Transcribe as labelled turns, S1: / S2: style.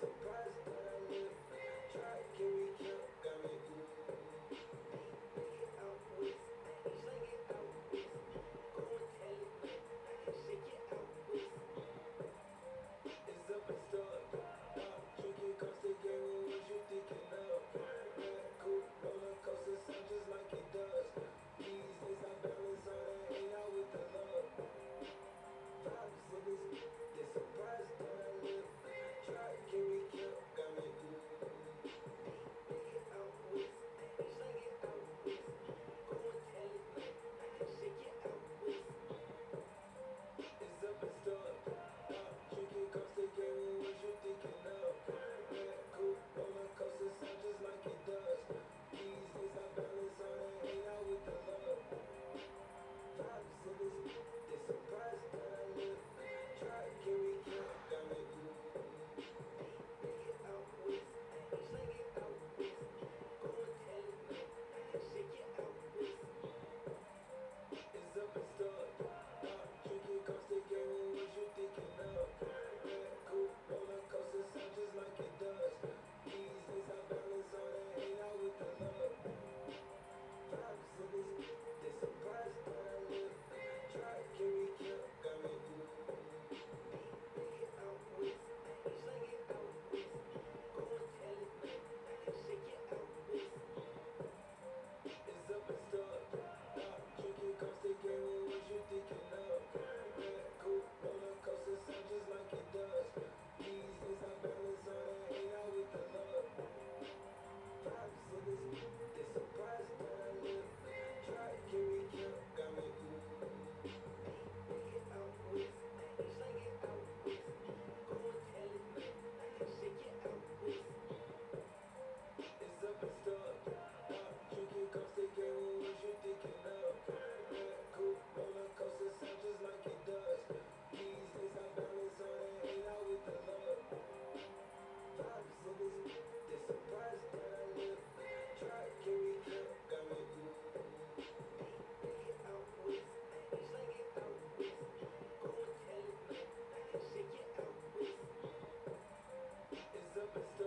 S1: surprise. Let's do it.